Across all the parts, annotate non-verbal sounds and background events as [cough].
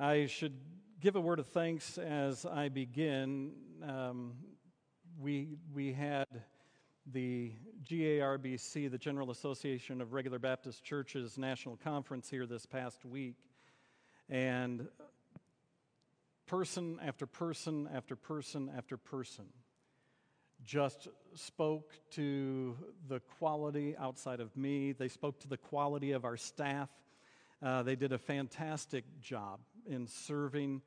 I should give a word of thanks as I begin. Um, we, we had the GARBC, the General Association of Regular Baptist Churches National Conference here this past week. And person after person after person after person just spoke to the quality outside of me. They spoke to the quality of our staff. Uh, they did a fantastic job in serving.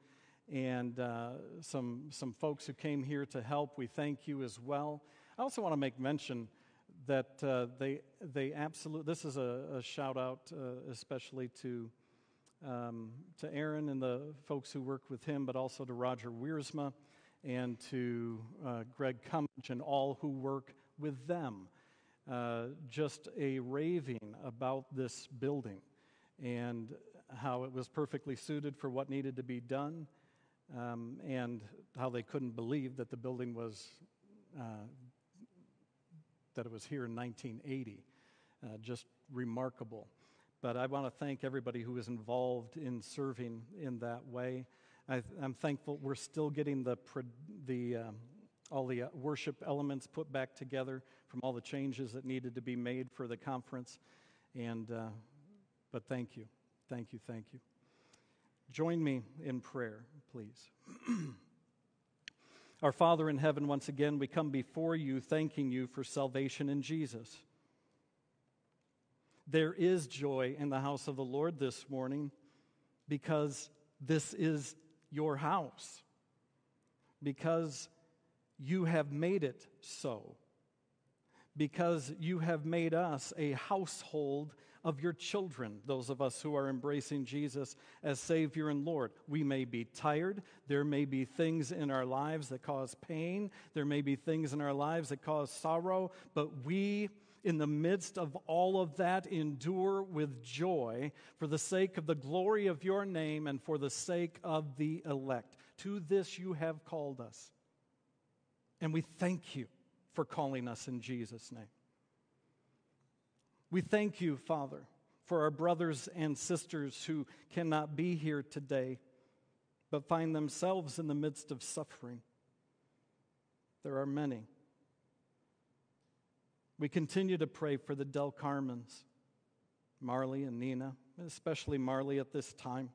And uh, some, some folks who came here to help, we thank you as well. I also want to make mention that uh, they, they absolutely, this is a, a shout out uh, especially to, um, to Aaron and the folks who work with him, but also to Roger Wiersma and to uh, Greg Cummage and all who work with them. Uh, just a raving about this building and how it was perfectly suited for what needed to be done, um, and how they couldn't believe that the building was uh, that it was here in 1980. Uh, just remarkable. But I want to thank everybody who was involved in serving in that way. I, am thankful we're still getting the, the, um, all the uh, worship elements put back together from all the changes that needed to be made for the conference. And, uh, but thank you, thank you, thank you. Join me in prayer, please. [clears throat] Our Father in heaven, once again, we come before you thanking you for salvation in Jesus. There is joy in the house of the Lord this morning because this is your house because you have made it so, because you have made us a household of your children, those of us who are embracing Jesus as Savior and Lord. We may be tired. There may be things in our lives that cause pain. There may be things in our lives that cause sorrow, but we in the midst of all of that, endure with joy for the sake of the glory of your name and for the sake of the elect. To this you have called us. And we thank you for calling us in Jesus' name. We thank you, Father, for our brothers and sisters who cannot be here today, but find themselves in the midst of suffering. There are many. We continue to pray for the Del Carmens, Marley and Nina, especially Marley at this time.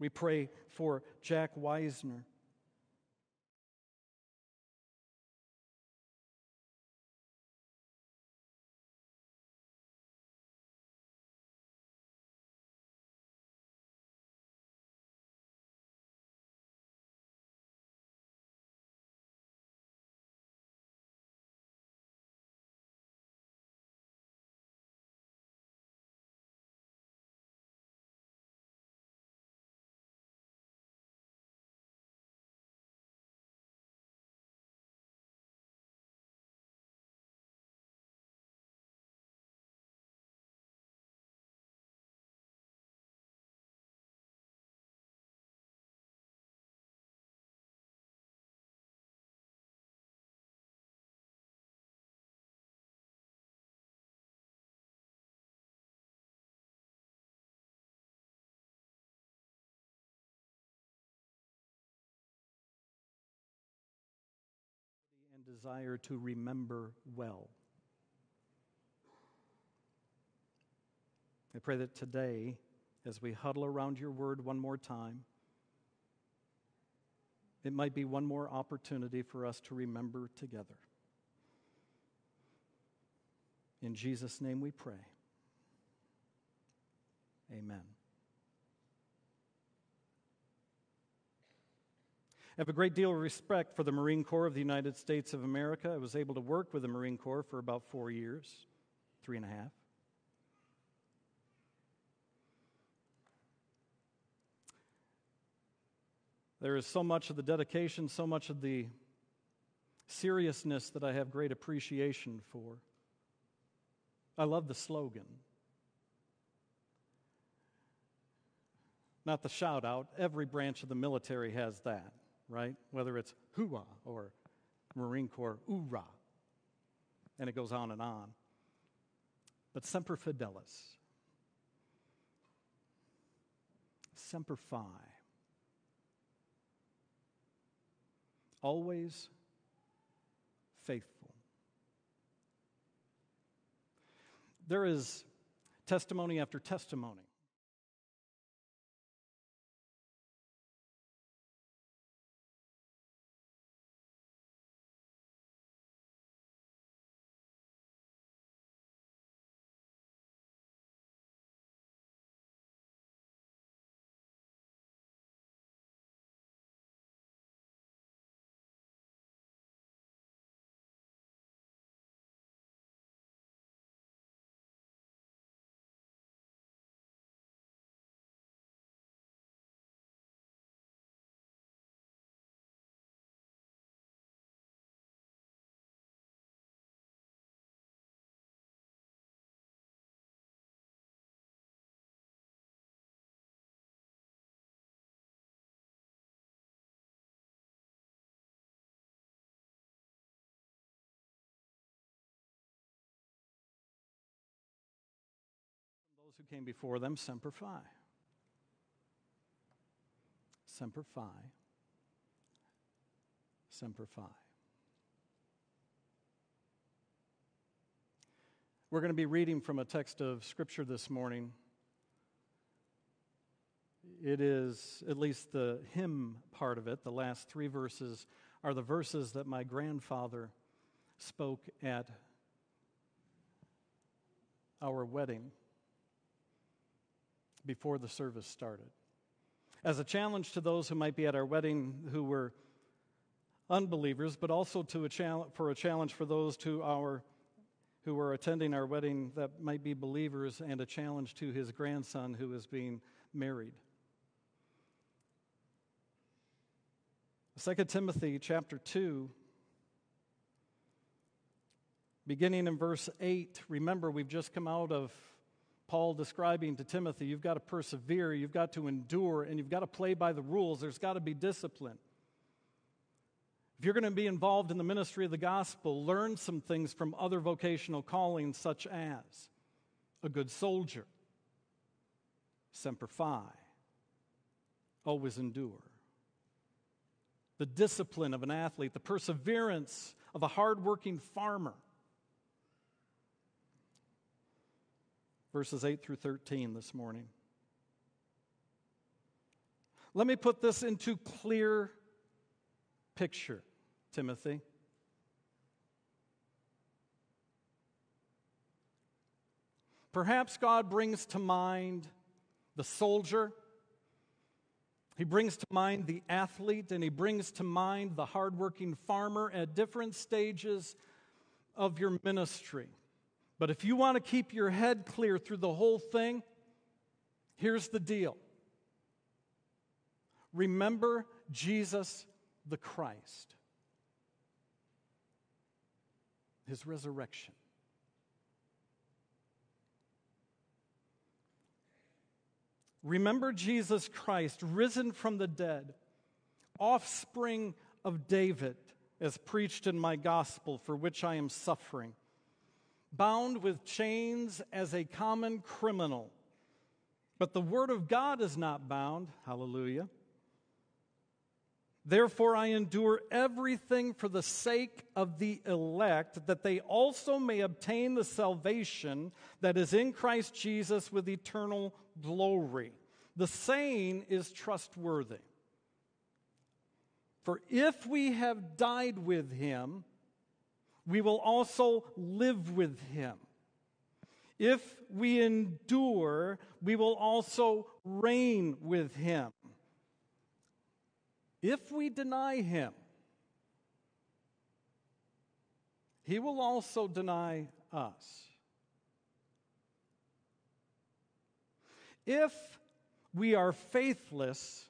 We pray for Jack Weisner. Desire to remember well. I pray that today, as we huddle around your word one more time, it might be one more opportunity for us to remember together. In Jesus' name we pray. Amen. I have a great deal of respect for the Marine Corps of the United States of America. I was able to work with the Marine Corps for about four years, three and a half. There is so much of the dedication, so much of the seriousness that I have great appreciation for. I love the slogan. Not the shout out, every branch of the military has that right? Whether it's hooah or Marine Corps, oorah. And it goes on and on. But semper fidelis. Semper Fi. Always faithful. There is testimony after testimony who came before them, Semper Fi. Semper Fi. Semper Fi. We're going to be reading from a text of Scripture this morning. It is, at least the hymn part of it, the last three verses are the verses that my grandfather spoke at our wedding before the service started. As a challenge to those who might be at our wedding who were unbelievers, but also to a challenge, for a challenge for those to our who are attending our wedding that might be believers, and a challenge to his grandson who is being married. 2 Timothy chapter 2 beginning in verse 8 remember we've just come out of Paul describing to Timothy, you've got to persevere, you've got to endure, and you've got to play by the rules. There's got to be discipline. If you're going to be involved in the ministry of the gospel, learn some things from other vocational callings, such as a good soldier, semper fi, always endure, the discipline of an athlete, the perseverance of a hardworking farmer verses 8 through 13 this morning. Let me put this into clear picture, Timothy. Perhaps God brings to mind the soldier, He brings to mind the athlete, and He brings to mind the hardworking farmer at different stages of your ministry. But if you want to keep your head clear through the whole thing, here's the deal remember Jesus the Christ, his resurrection. Remember Jesus Christ, risen from the dead, offspring of David, as preached in my gospel, for which I am suffering bound with chains as a common criminal. But the Word of God is not bound. Hallelujah. Therefore, I endure everything for the sake of the elect, that they also may obtain the salvation that is in Christ Jesus with eternal glory. The saying is trustworthy. For if we have died with him, we will also live with him. If we endure, we will also reign with him. If we deny him, he will also deny us. If we are faithless,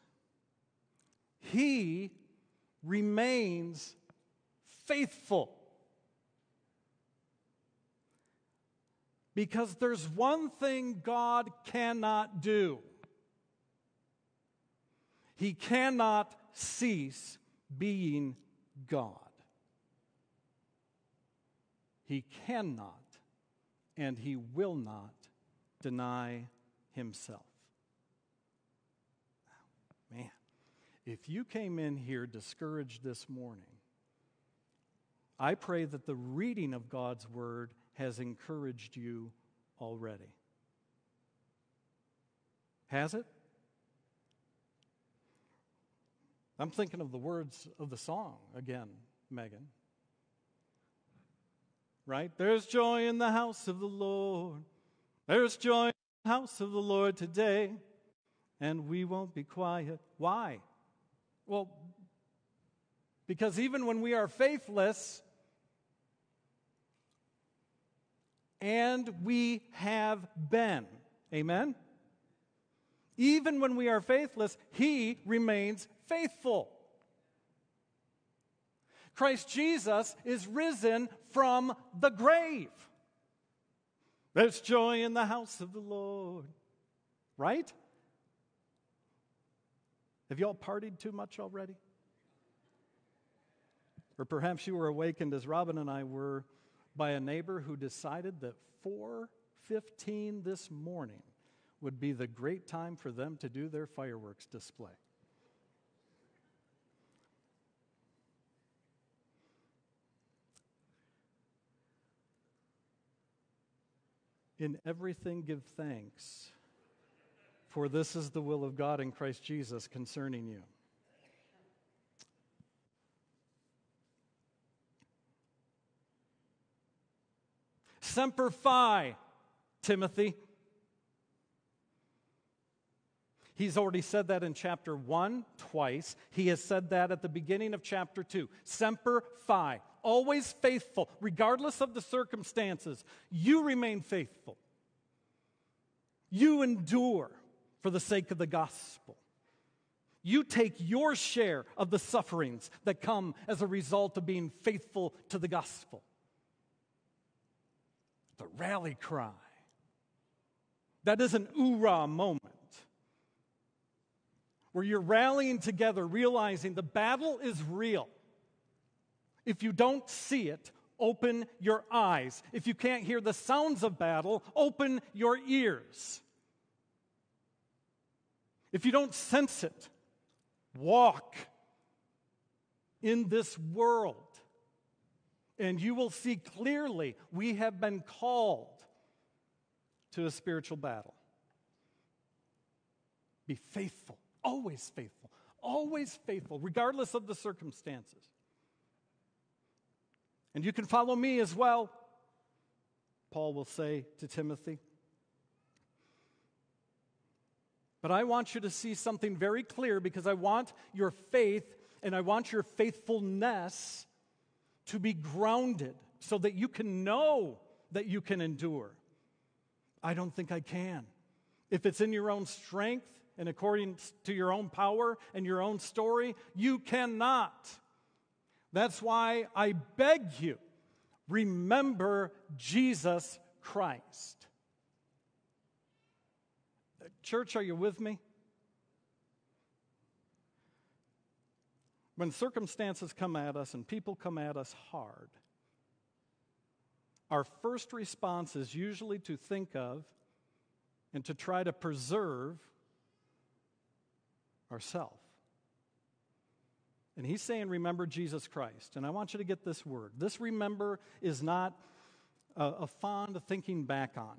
he remains faithful. Because there's one thing God cannot do He cannot cease being God. He cannot and he will not deny himself. Man, if you came in here discouraged this morning, I pray that the reading of God's word has encouraged you already. Has it? I'm thinking of the words of the song again, Megan. Right? There's joy in the house of the Lord. There's joy in the house of the Lord today, and we won't be quiet. Why? Well, because even when we are faithless, and we have been, amen? Even when we are faithless, He remains faithful. Christ Jesus is risen from the grave. There's joy in the house of the Lord. Right? Have y'all partied too much already? Or perhaps you were awakened as Robin and I were by a neighbor who decided that 4:15 this morning would be the great time for them to do their fireworks display. In everything, give thanks, for this is the will of God in Christ Jesus concerning you. Semper Fi, Timothy. He's already said that in chapter 1 twice. He has said that at the beginning of chapter 2. Semper Fi, always faithful, regardless of the circumstances. You remain faithful. You endure for the sake of the gospel. You take your share of the sufferings that come as a result of being faithful to the gospel. The rally cry. That is an oorah moment where you're rallying together, realizing the battle is real. If you don't see it, open your eyes. If you can't hear the sounds of battle, open your ears. If you don't sense it, walk in this world and you will see clearly we have been called to a spiritual battle. Be faithful always faithful, always faithful, regardless of the circumstances. And you can follow me as well, Paul will say to Timothy. But I want you to see something very clear because I want your faith and I want your faithfulness to be grounded so that you can know that you can endure. I don't think I can. If it's in your own strength, and according to your own power and your own story. You cannot. That's why I beg you remember Jesus Christ. Church, are you with me? When circumstances come at us and people come at us hard, our first response is usually to think of and to try to preserve ourself. And he's saying, Remember Jesus Christ. And I want you to get this word. This remember is not a, a fond thinking back on.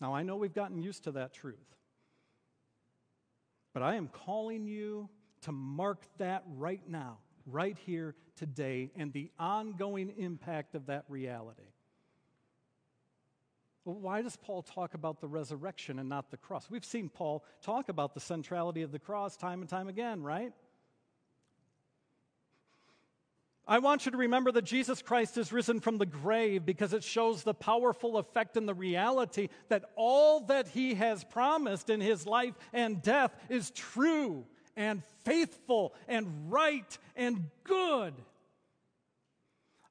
Now, I know we've gotten used to that truth. But I am calling you to mark that right now, right here, today, and the ongoing impact of that reality. Why does Paul talk about the resurrection and not the cross? We've seen Paul talk about the centrality of the cross time and time again, right? I want you to remember that Jesus Christ is risen from the grave because it shows the powerful effect and the reality that all that he has promised in his life and death is true and faithful and right and good.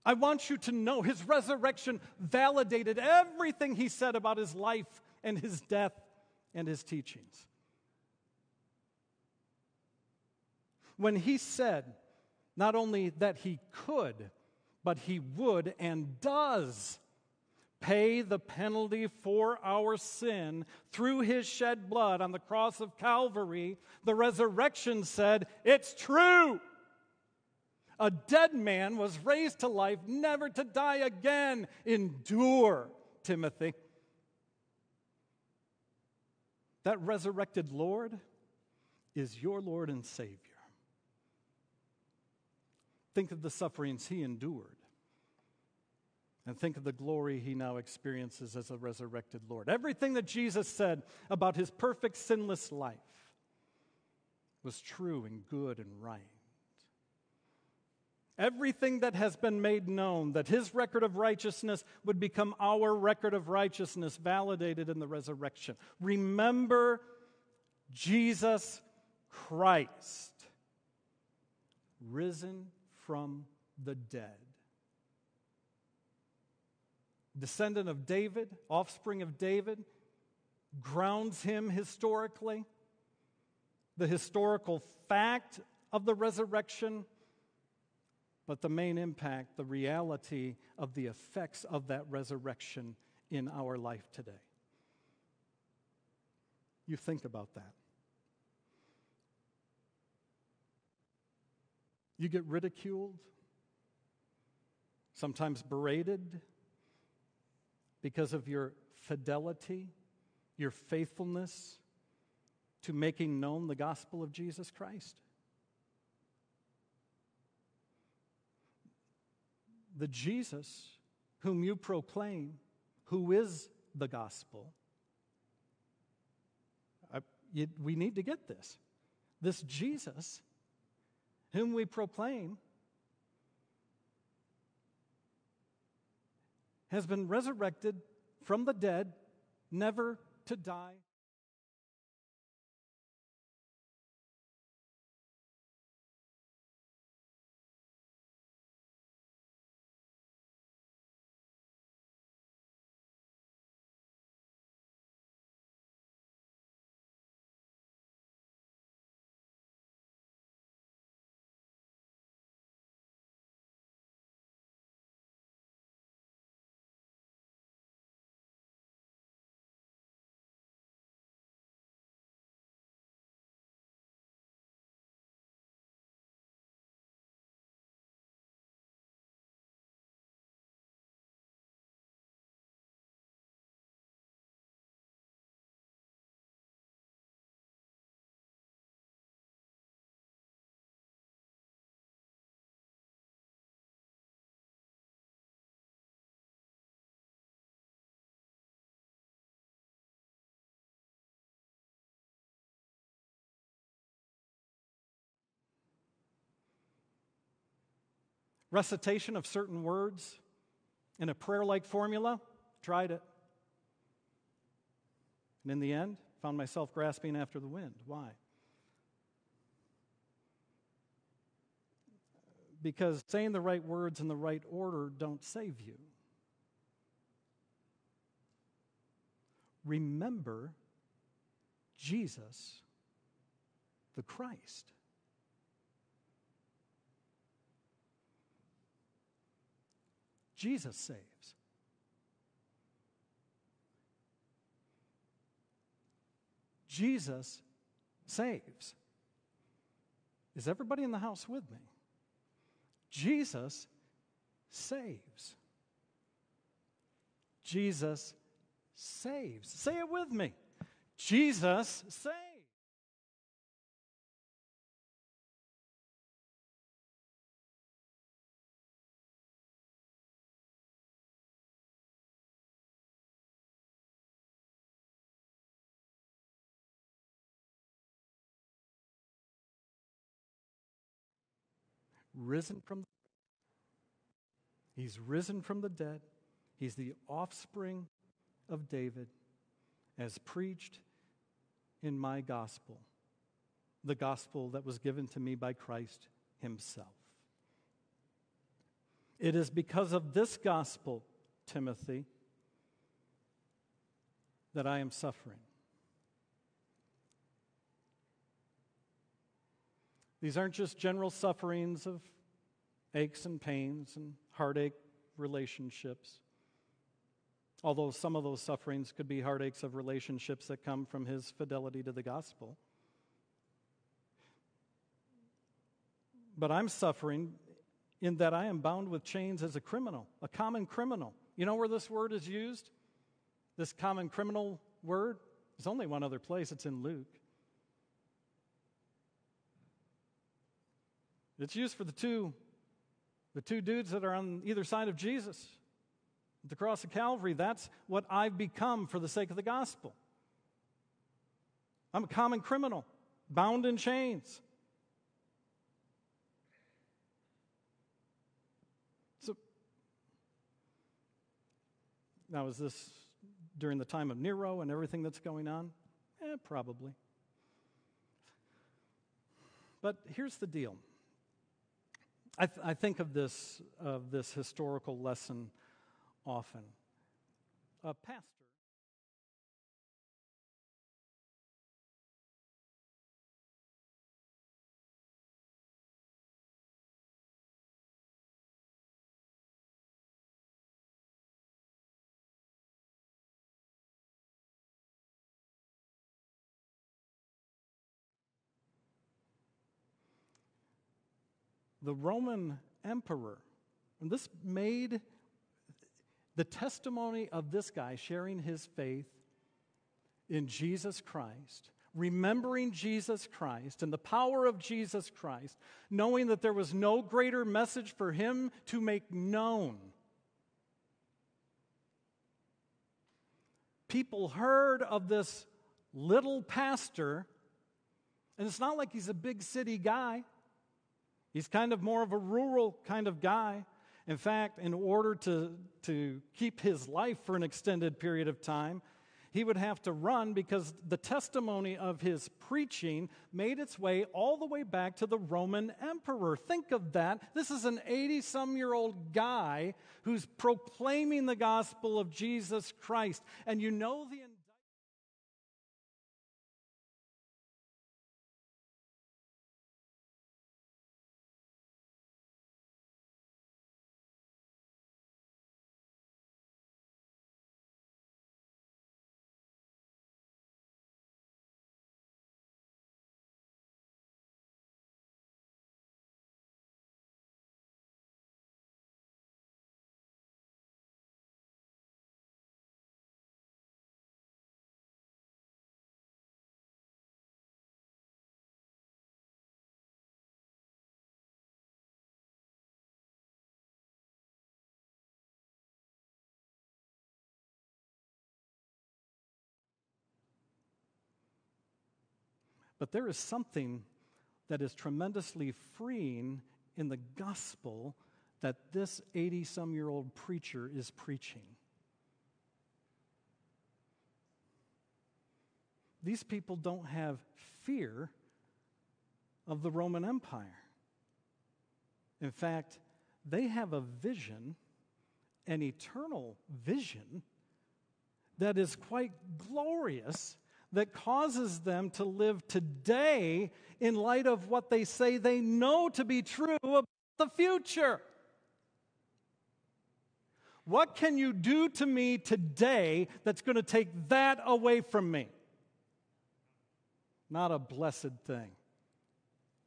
I want you to know his resurrection validated everything he said about his life and his death and his teachings. When he said, not only that he could, but he would and does pay the penalty for our sin through his shed blood on the cross of Calvary, the resurrection said, It's true. A dead man was raised to life, never to die again. Endure, Timothy. That resurrected Lord is your Lord and Savior. Think of the sufferings he endured. And think of the glory he now experiences as a resurrected Lord. Everything that Jesus said about his perfect, sinless life was true and good and right. Everything that has been made known, that his record of righteousness would become our record of righteousness, validated in the resurrection. Remember Jesus Christ, risen from the dead. Descendant of David, offspring of David, grounds him historically. The historical fact of the resurrection, but the main impact, the reality of the effects of that resurrection in our life today. You think about that. You get ridiculed, sometimes berated because of your fidelity, your faithfulness to making known the gospel of Jesus Christ. The Jesus whom you proclaim, who is the gospel, I, you, we need to get this. This Jesus whom we proclaim, has been resurrected from the dead, never to die. Recitation of certain words in a prayer like formula. Tried it. And in the end, found myself grasping after the wind. Why? Because saying the right words in the right order don't save you. Remember Jesus, the Christ. Jesus saves. Jesus saves. Is everybody in the house with me? Jesus saves. Jesus saves. Say it with me. Jesus saves. Risen from He's risen from the dead. He's the offspring of David as preached in my gospel, the gospel that was given to me by Christ himself. It is because of this gospel, Timothy, that I am suffering. These aren't just general sufferings of aches and pains and heartache relationships. Although some of those sufferings could be heartaches of relationships that come from his fidelity to the gospel. But I'm suffering in that I am bound with chains as a criminal, a common criminal. You know where this word is used? This common criminal word? There's only one other place, it's in Luke. It's used for the two, the two dudes that are on either side of Jesus. At the cross of Calvary, that's what I've become for the sake of the gospel. I'm a common criminal, bound in chains. So, now is this during the time of Nero and everything that's going on? Eh, probably. But here's the deal. I, th- I think of this, of this historical lesson often. A pastor the Roman emperor. And this made the testimony of this guy sharing his faith in Jesus Christ, remembering Jesus Christ and the power of Jesus Christ, knowing that there was no greater message for him to make known. People heard of this little pastor, and it's not like he's a big city guy. He's kind of more of a rural kind of guy. In fact, in order to, to keep his life for an extended period of time, he would have to run because the testimony of his preaching made its way all the way back to the Roman emperor. Think of that. This is an 80 some year old guy who's proclaiming the gospel of Jesus Christ. And you know the But there is something that is tremendously freeing in the gospel that this 80 some year old preacher is preaching. These people don't have fear of the Roman Empire. In fact, they have a vision, an eternal vision, that is quite glorious that causes them to live today in light of what they say they know to be true about the future. What can you do to me today that's going to take that away from me? Not a blessed thing.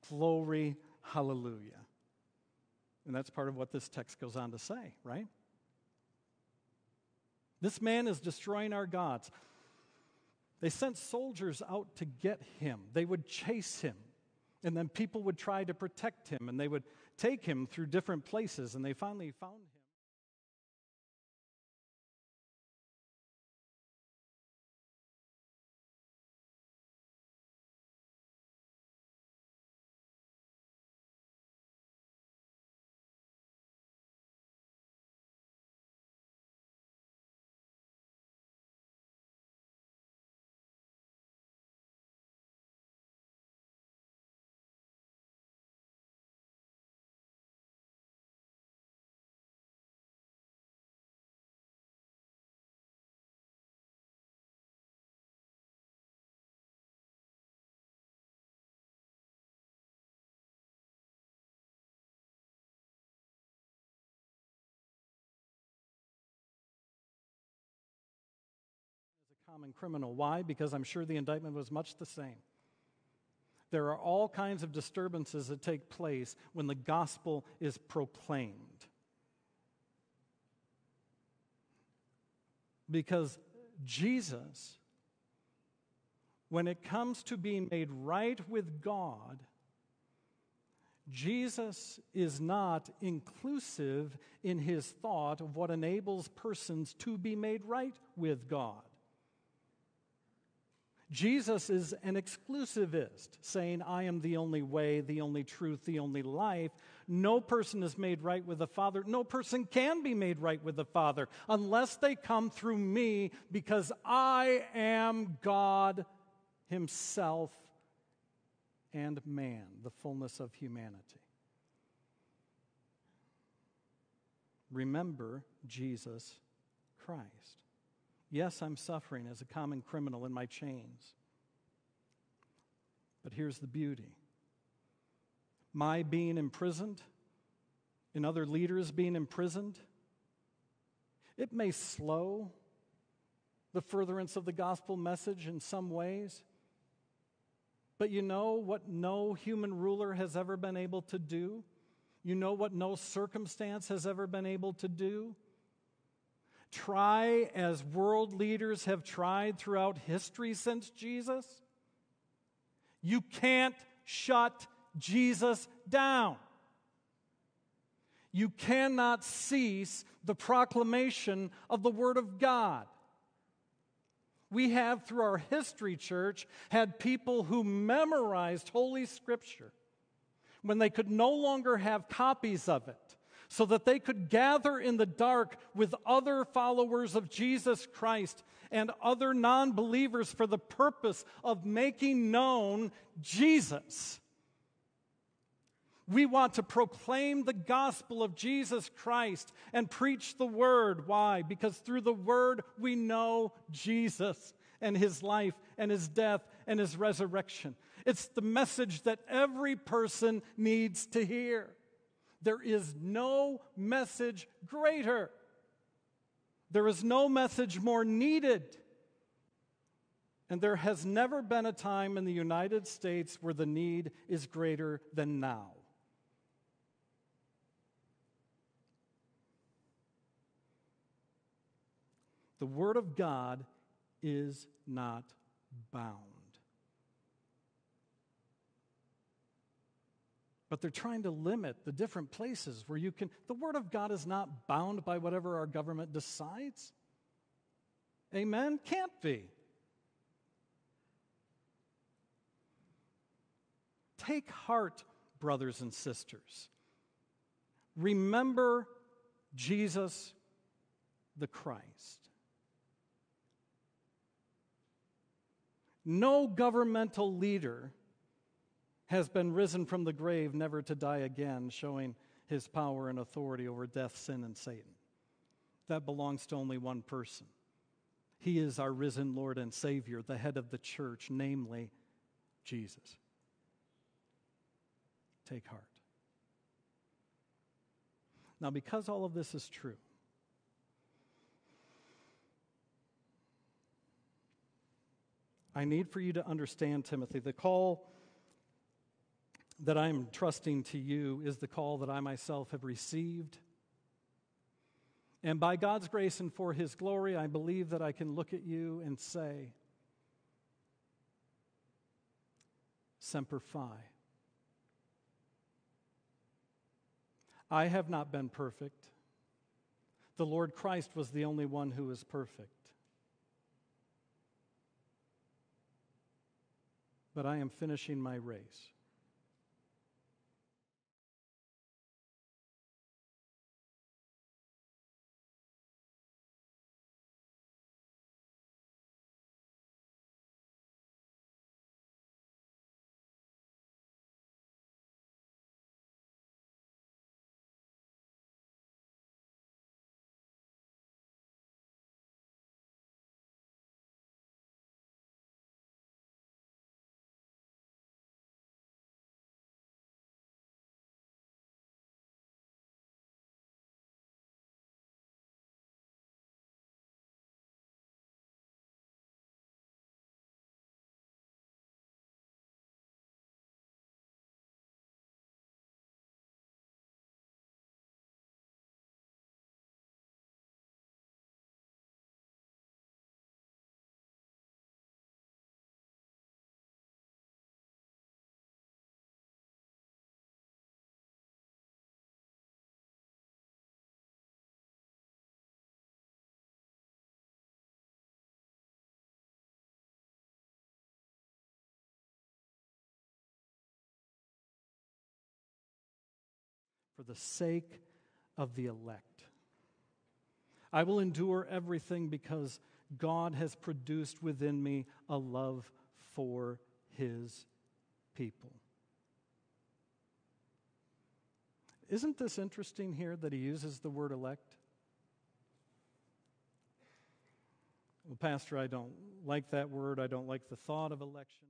Glory, hallelujah. And that's part of what this text goes on to say, right? This man is destroying our gods. They sent soldiers out to get him. They would chase him. And then people would try to protect him and they would take him through different places and they finally found him. Common criminal. Why? Because I'm sure the indictment was much the same. There are all kinds of disturbances that take place when the gospel is proclaimed. Because Jesus, when it comes to being made right with God, Jesus is not inclusive in his thought of what enables persons to be made right with God. Jesus is an exclusivist, saying, I am the only way, the only truth, the only life. No person is made right with the Father. No person can be made right with the Father unless they come through me, because I am God Himself and man, the fullness of humanity. Remember Jesus Christ. Yes, I'm suffering as a common criminal in my chains. But here's the beauty my being imprisoned and other leaders being imprisoned, it may slow the furtherance of the gospel message in some ways. But you know what no human ruler has ever been able to do? You know what no circumstance has ever been able to do? Try as world leaders have tried throughout history since Jesus? You can't shut Jesus down. You cannot cease the proclamation of the Word of God. We have, through our history, church, had people who memorized Holy Scripture when they could no longer have copies of it so that they could gather in the dark with other followers of Jesus Christ and other non believers for the purpose of making known Jesus. We want to proclaim the gospel of Jesus Christ and preach the word. Why? Because through the word we know Jesus and his life and his death and his resurrection. It's the message that every person needs to hear. There is no message greater. There is no message more needed. And there has never been a time in the United States where the need is greater than now. The Word of God is not bound. But they're trying to limit the different places where you can. The Word of God is not bound by whatever our government decides. Amen? Can't be. Take heart, brothers and sisters. Remember Jesus the Christ. No governmental leader has been risen from the grave, never to die again, showing his power and authority over death, sin, and Satan. That belongs to only one person. He is our risen Lord and Savior, the head of the church, namely Jesus. Take heart. Now, because all of this is true, I need for you to understand, Timothy, the call that I'm trusting to you is the call that I myself have received. And by God's grace and for His glory, I believe that I can look at you and say, Semper Fi. I have not been perfect. The Lord Christ was the only one who was perfect. But I am finishing my race. The sake of the elect. I will endure everything because God has produced within me a love for his people. Isn't this interesting here that he uses the word elect? Well, Pastor, I don't like that word. I don't like the thought of election.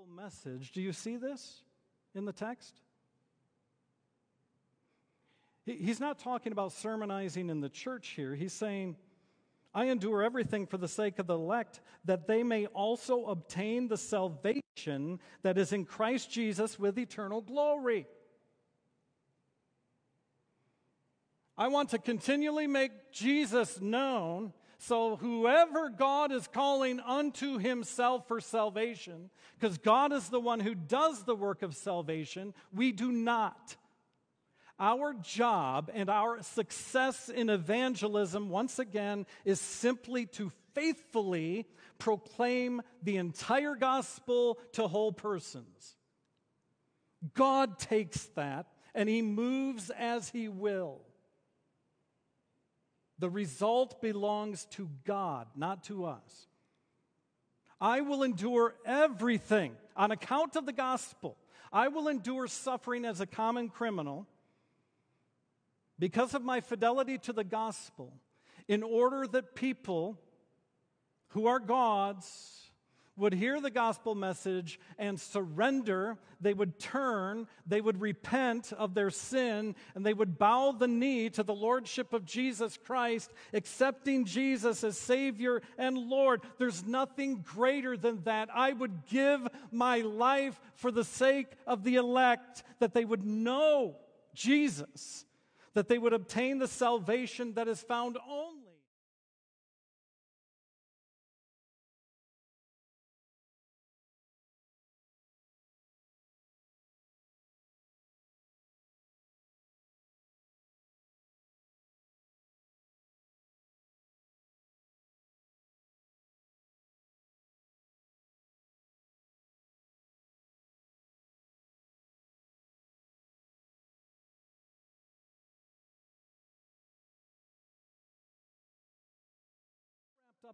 Gospel message. Do you see this in the text? He's not talking about sermonizing in the church here. He's saying, I endure everything for the sake of the elect, that they may also obtain the salvation that is in Christ Jesus with eternal glory. I want to continually make Jesus known so, whoever God is calling unto himself for salvation, because God is the one who does the work of salvation, we do not. Our job and our success in evangelism, once again, is simply to faithfully proclaim the entire gospel to whole persons. God takes that and he moves as he will. The result belongs to God, not to us. I will endure everything on account of the gospel. I will endure suffering as a common criminal because of my fidelity to the gospel, in order that people who are God's would hear the gospel message and surrender. They would turn, they would repent of their sin, and they would bow the knee to the lordship of Jesus Christ, accepting Jesus as Savior and Lord. There's nothing greater than that. I would give my life for the sake of the elect, that they would know Jesus, that they would obtain the salvation that is found only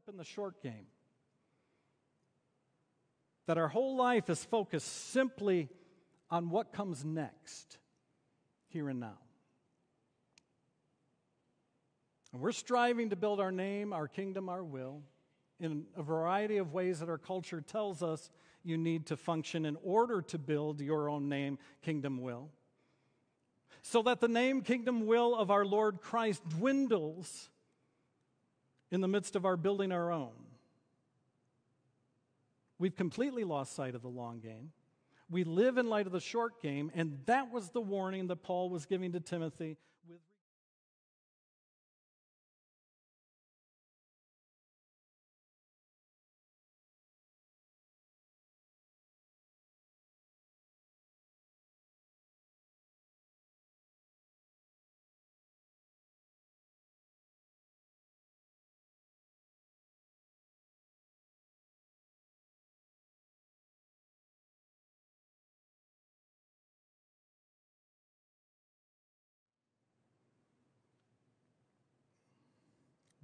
up in the short game. That our whole life is focused simply on what comes next, here and now. And we're striving to build our name, our kingdom, our will in a variety of ways that our culture tells us you need to function in order to build your own name, kingdom, will. So that the name, kingdom, will of our Lord Christ dwindles in the midst of our building our own. We've completely lost sight of the long game. We live in light of the short game, and that was the warning that Paul was giving to Timothy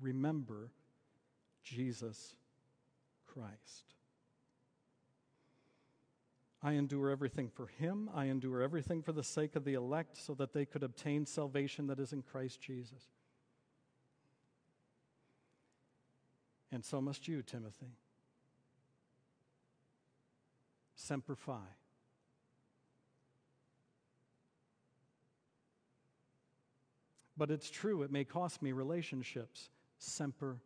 remember Jesus Christ. I endure everything for him. I endure everything for the sake of the elect so that they could obtain salvation that is in Christ Jesus. And so must you, Timothy. Semper Fi. But it's true, it may cost me relationships. Semper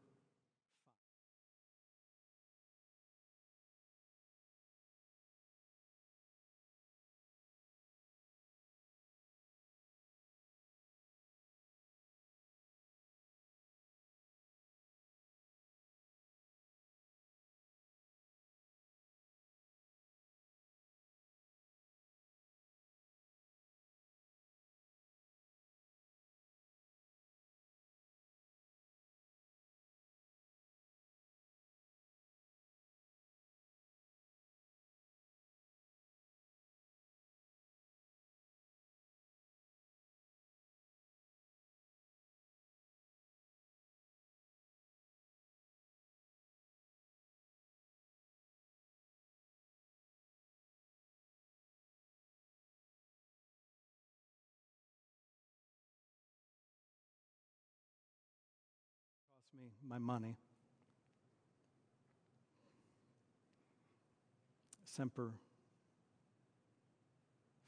my money. Semper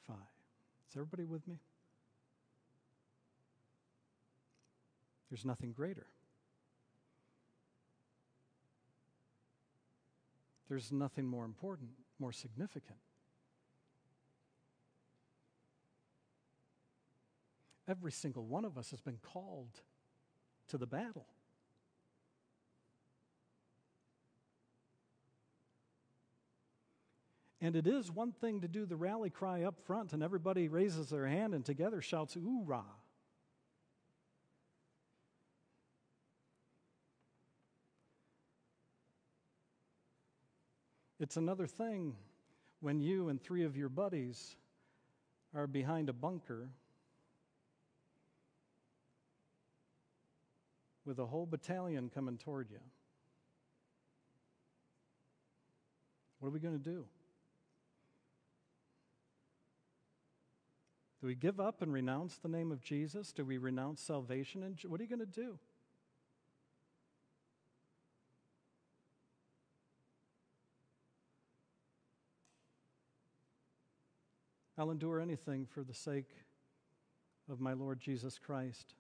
Fi. Is everybody with me? There's nothing greater. There's nothing more important, more significant. Every single one of us has been called to the battle. And it is one thing to do the rally cry up front and everybody raises their hand and together shouts, Hoorah! It's another thing when you and three of your buddies are behind a bunker with a whole battalion coming toward you. What are we going to do? Do we give up and renounce the name of Jesus? Do we renounce salvation? And what are you going to do? I'll endure anything for the sake of my Lord Jesus Christ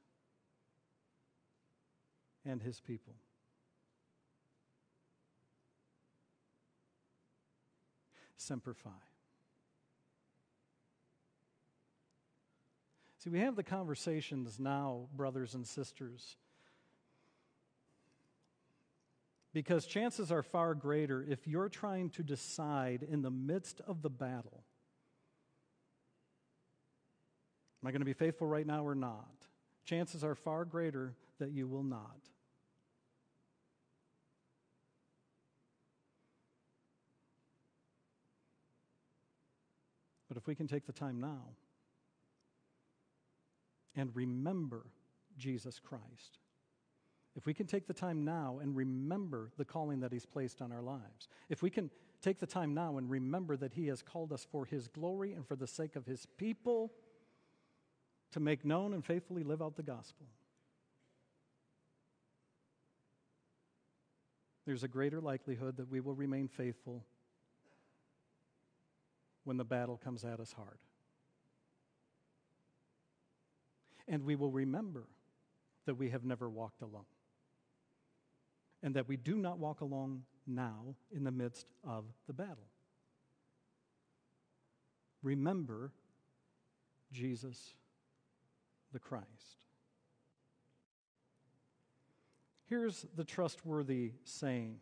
and his people. Semper Fi. See, we have the conversations now, brothers and sisters, because chances are far greater if you're trying to decide in the midst of the battle Am I going to be faithful right now or not? Chances are far greater that you will not. But if we can take the time now and remember Jesus Christ. If we can take the time now and remember the calling that He's placed on our lives, if we can take the time now and remember that He has called us for His glory and for the sake of His people to make known and faithfully live out the gospel, there's a greater likelihood that we will remain faithful when the battle comes at us hard. And we will remember that we have never walked alone. And that we do not walk alone now in the midst of the battle. Remember Jesus the Christ. Here's the trustworthy saying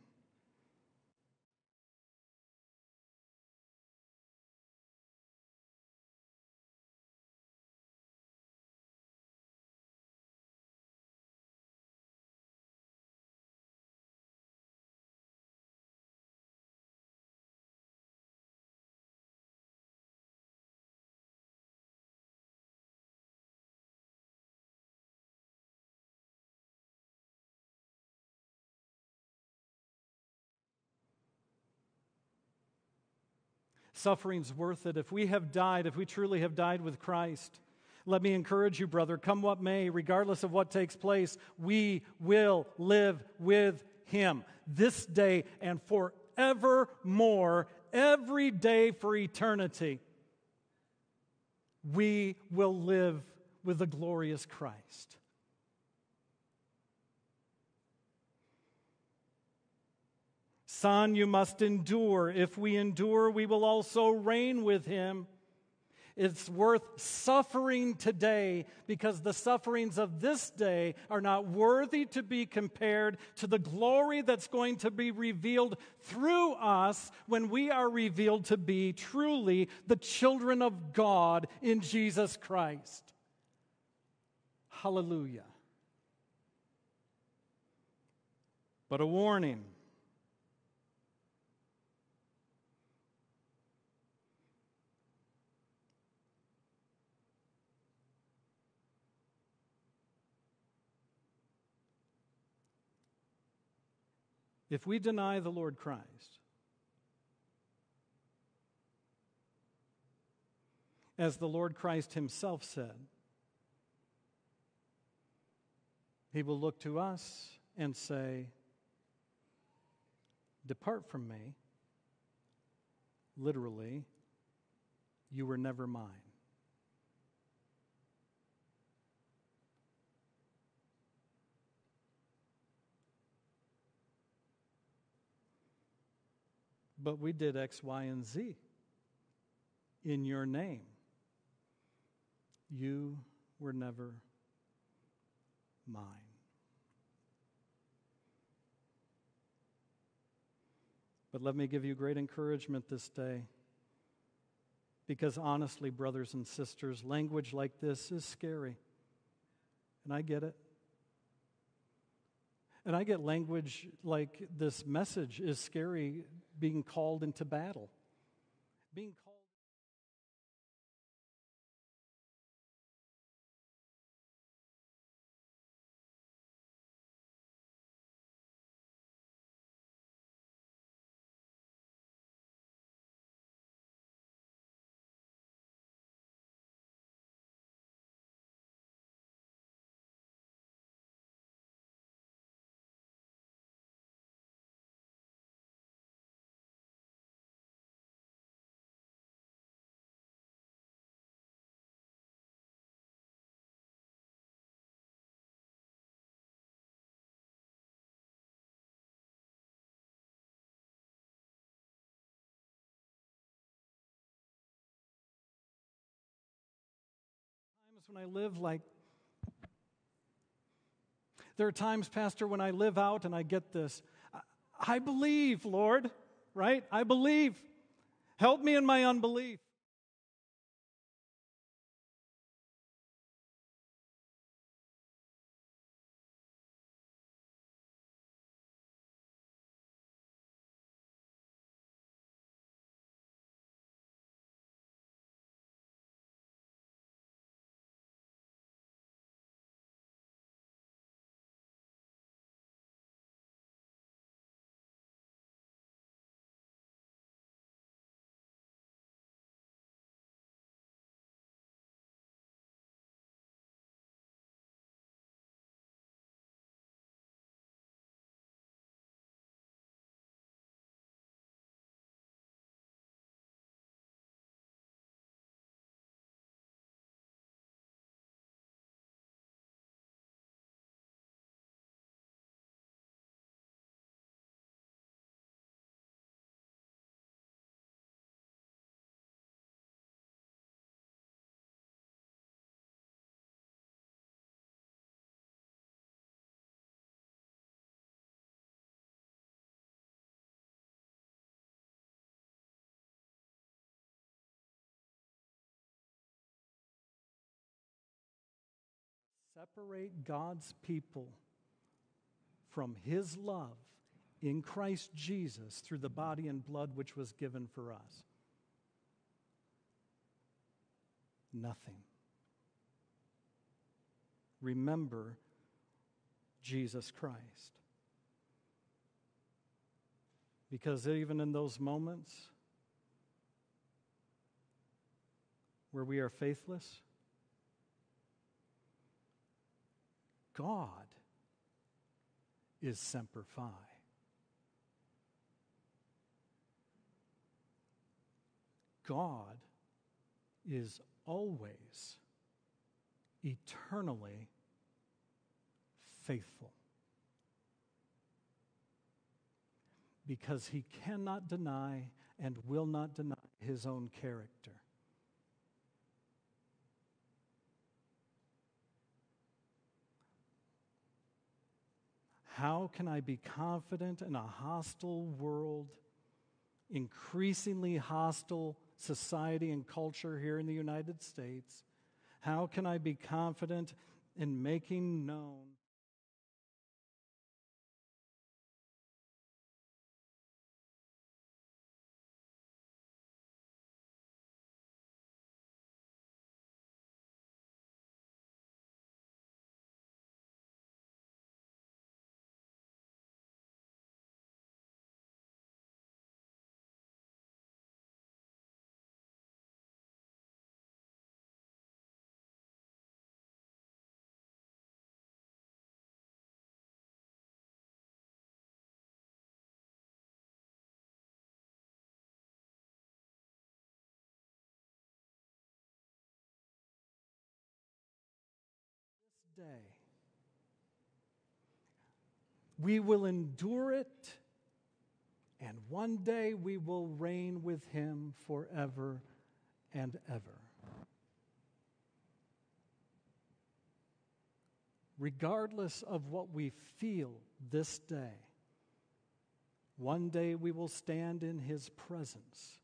Suffering's worth it. If we have died, if we truly have died with Christ, let me encourage you, brother, come what may, regardless of what takes place, we will live with him this day and forevermore, every day for eternity. We will live with the glorious Christ. Son, you must endure. If we endure, we will also reign with him. It's worth suffering today because the sufferings of this day are not worthy to be compared to the glory that's going to be revealed through us when we are revealed to be truly the children of God in Jesus Christ. Hallelujah. But a warning. If we deny the Lord Christ, as the Lord Christ himself said, he will look to us and say, Depart from me. Literally, you were never mine. But we did X, Y, and Z in your name. You were never mine. But let me give you great encouragement this day. Because honestly, brothers and sisters, language like this is scary. And I get it. And I get language like this message is scary being called into battle. Being called when I live like there are times, Pastor, when I live out and I get this. I believe, Lord, right? I believe. Help me in my unbelief. Separate God's people from his love in Christ Jesus through the body and blood which was given for us? Nothing. Remember Jesus Christ. Because even in those moments, where we are faithless? God is Semper Fi. God is always, eternally faithful. Because he cannot deny and will not deny his own character. How can I be confident in a hostile world, increasingly hostile society and culture here in the United States? How can I be confident in making known? Day. We will endure it, and one day we will reign with him forever and ever. Regardless of what we feel this day, one day we will stand in his presence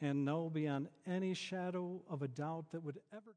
and know beyond any shadow of a doubt that would ever